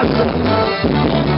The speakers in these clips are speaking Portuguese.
Thank you.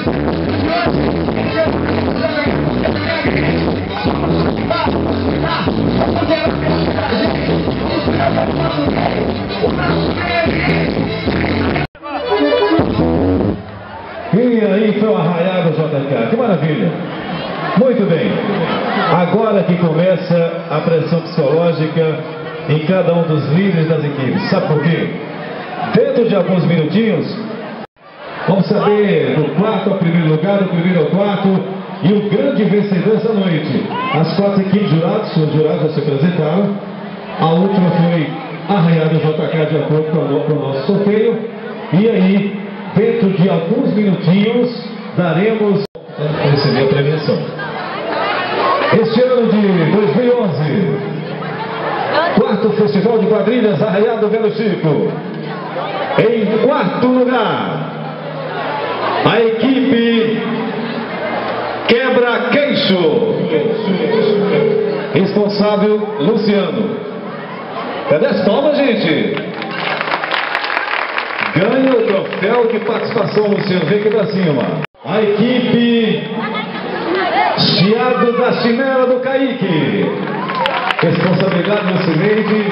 E aí foi o arraiado JK, que maravilha. Muito bem, agora que começa a pressão psicológica em cada um dos líderes das equipes. Sabe por quê? Dentro de alguns minutinhos, vamos saber do quarto ao primeiro lugar, do primeiro ao quarto, e o grande vencedor essa noite. As quatro equipes jurados, os jurados já se apresentaram. A última foi arraiado JK de acordo com o, nosso sorteio. E aí, dentro de alguns minutinhos, daremos receber a premiação. Este ano de 2011, quarto Festival de Quadrilhas Arraiado Velo Chico. Em quarto lugar, a equipe Quebra-Queixo. Responsável, Luciano. Cadê as palmas, gente? Ganha o troféu de participação, Luciano. Vem aqui pra cima. A equipe Chiado da Chinela do Caíque. Responsabilidade do Cineide,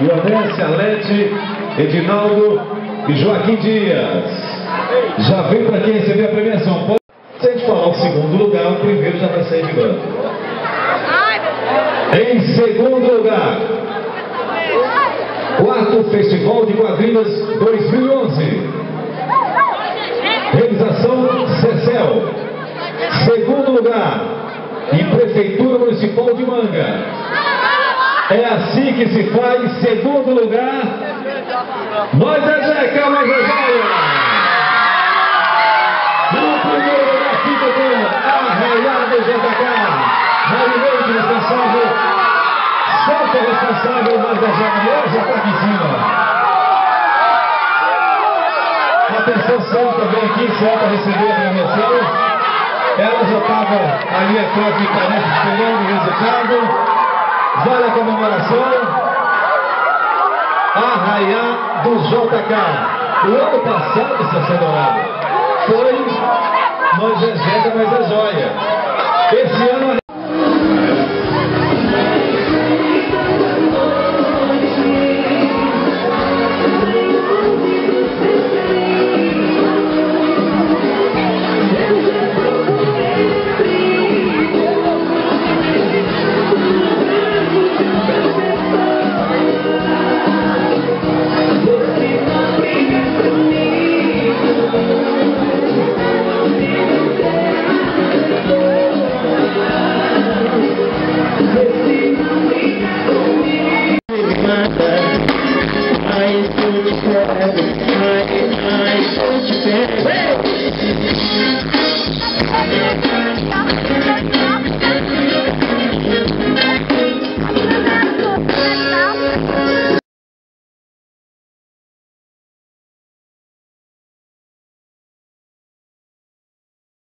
Ionesse, Alete, Edinaldo e Joaquim Dias. Já vem para quem receber a premiação. Pode... Se a gente falar o segundo lugar, o primeiro já vai sair de branco. Em segundo lugar, quarto Festival de Quadrilhas 2011. Realização CECEL. Segundo lugar, em Prefeitura Municipal de Manga. É assim que se faz. Segundo lugar, nós é Jeca, nós é. No primeiro lugar fica com Arraiado JK. Marileide responsável. Santa responsável, mas a Joia em cima. Atenção, Santa, vem aqui, Santa, receber a premiação. Ela já estava ali atrás de parece esperando o resultado. Vale a comemoração. Arraiá do JK. O ano passado, Sessão Dourado, foi nós é Zega, mas é joia. Esse ano